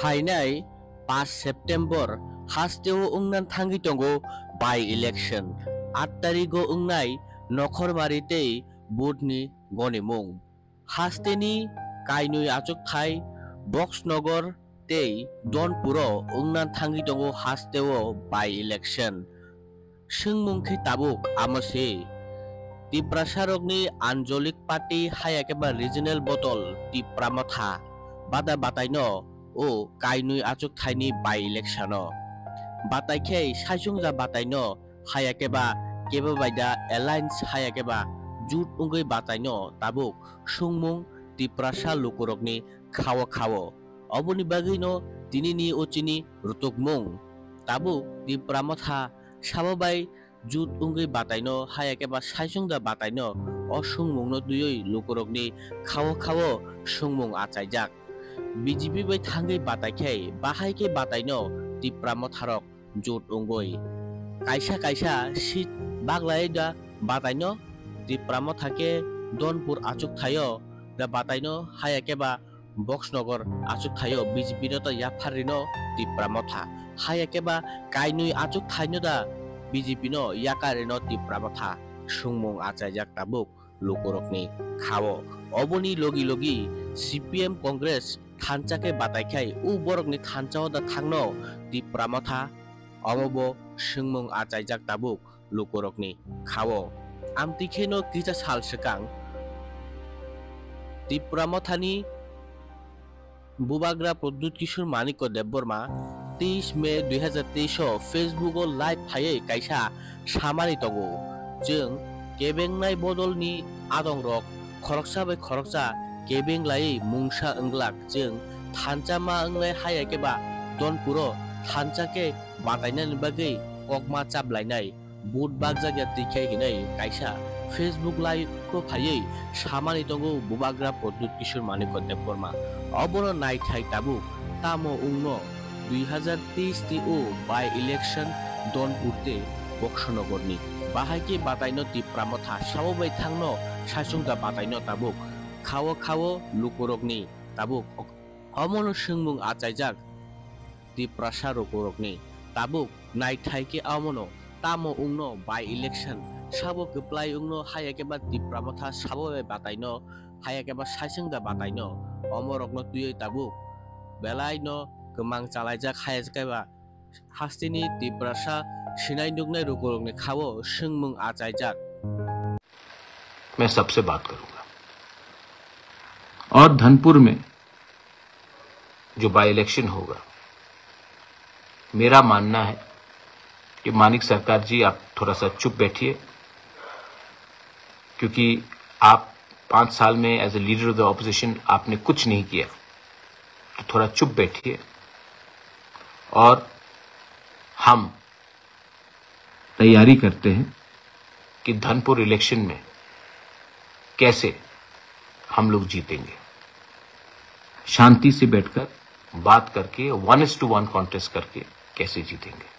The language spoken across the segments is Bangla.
ফাইনাই পাঁচ সেপ্টেম্বর হাস্তেও উংনান থাঙ্গি থাঙ্গিতঙ্গ বাই ইলেকশন। আট তারিখ উংনাই নখরমারিতেই বুটনি গণিমুং হাস্তেনি কাইনুই আচক খাই বক্সনগর তেই দনপুর উংনান থাঙ্গি থাঙ্গিতঙ্গ হাস্তেও বাই ইলেকশন। সিংমুখী তাবুক আমসে। তিপ্রাসারগ্নি আঞ্চলিক পার্টি হাই একেবারে রিজনেল বটল তিপ্রামথা। বাদা বাতাইন bataino o kainui achuk thaini by electiono bataikhe saisungja bataino hayakeba keba baida alliance hayakeba jut ungoi bataino tabuk sungmung tiprasa lukurokni khawo khawo অবনি বাগৈনো তিনিনি অচিনি রুতুকমুং তাবু দি প্রামথা সাবাবাই জুত উঙ্গৈ বাতাইনো হায়াকেবা সাইসুংদা বাতাইনো অসুংমুংনো দুয়ই লুকুরকনি খাও খাও সুংমুং আচাইজাক বিজেপি bai থাঙ্গৈ বাতাইখাই বাহাইকে বাতাইনো দি প্রামথারক জুত উঙ্গৈ কাইসা কাইসা সিট বাগলাই দা বাতাইনো দি প্রামথাকে দনপুর আচুক থাইও দা বাতাইনো হায়াকেবা বক্সনগর আচুক থাইও বিজেপি তো ইয়াফারিনো তিপ্রামথা হায়াকেবা কাইনুই আচুক থাইনো দা বিজেপি নো ইয়াকারিনো তিপ্রামথা সুংমুং আচাইজাক তাবুক লোকরকমে খাব। অবনি লগি লগি সিপিএম কংগ্রেস থানচাকে বাতাই খাই উ বরকনি থানচাও দা থাকন দি প্রামথা অমব সিংমং আচাইজাক তাবুক লোকরকনি খাও আমতি খেনো কিচা সাল সেকাং। তিপ্রামথানি বুবাগ্রা প্রদ্যুত কিশোর মানিক দেববর্মা তেইশ মে দুই হাজার তেইশ ফেসবুক লাইভ ফাইয়ে কাইসা সামারি তগো। 개백나이 보돌니 আদং রক খরকসা কেবেং লাই মুংসা ওংলাক জং। থানচা মা ওংলাই হায়া কেবা দন পুরো, থানচাকে বাতাইনানি বাগে অকমা চাপলাইনাই বুট বাক জাগিয়া তিখাই হিনাই কাইসা। ফেসবুক লাইভ প্রোফাইয়ে সামানি তঙ্গ বুবাগ্রা প্রদ্যুৎ কিশোর মানিক দেবকর্মা অবর নাই ঠাই তাবু, তামো উংন। দুই হাজার তেইশ ও বাই ইলেকশন দনপুরতে বক্সনগরনি বাহাইকে বাতাইনো তিপ্রামথা সাববাই থাংনো সাসুংগা বাতাইনো তাবুক। খাও খাও লুকুরকনি তাবুক। অমন সুংমুং আচাইজাক তিপ্রাসা রুকুরকনি তাবুক। নাইথাইকে আমনো তামো উংন বাই ইলেকশন। সাবো কেপ্লাই উংন হায়াকেবা তিপ্রামথা সাববাই বাতাইনো হায়াকেবা সাইসুংগা বাতাইনো অমরগ্ন তুই তাবুক। বেলাই ন গমাং চালাইজাক হায়াজকাইবা হাস্তিনি তিব্রাসা शिनाइडुगने रुको रुकने खावो शिंग मुंग मैं सबसे बात करूँगा। और धनपुर में? जो बाई इलेक्शन होगा मेरा मानना है कि मानिक सरकार जी आप थोड़ा सा चुप बैठिए क्योंकि आप पाँच साल में as a leader of the opposition आपने कुछ नहीं किया तो थोड़ा चुप बैठिए। और हम तैयारी करते हैं कि धनपुर इलेक्शन में कैसे हम लोग जीतेंगे। शांति से बैठकर बात करके one is to one contest करके कैसे जीतेंगे।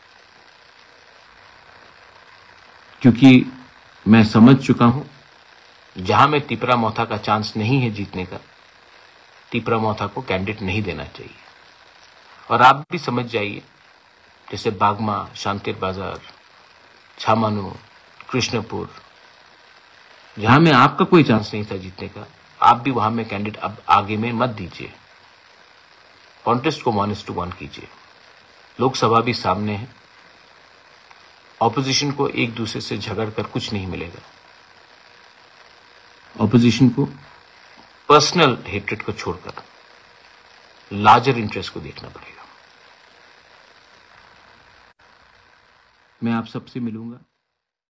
क्योंकि मैं समझ चुका हूँ, जहाँ में तिपरा मोथा का चांस नहीं है जीतने का तिपरा मोथा को कैंडिडेट नहीं देना चाहिए। और आप भी समझ जाइए, जैसे बागमा, शांतिर बाज़ार छामानू, कृष्णपुर। जहाँ में आपका कोई चांस नहीं था जीतने का। आप भी वहाँ में कैंडिडेट अब आगे में मत दीजिए। कॉन्टेस्ट को वन टू वन कीजिए। लोकसभा भी सामने है। ऑपोजिशन को एक दूसरे से झगड़ कर कुछ नहीं मिलेगा। ऑपोजिशन को पर्सनल हेट्रेड को छोड़कर लार्जर इंटरेस्ट को देखना पड़ेगा। मैं आप सबसे मिलूँगा।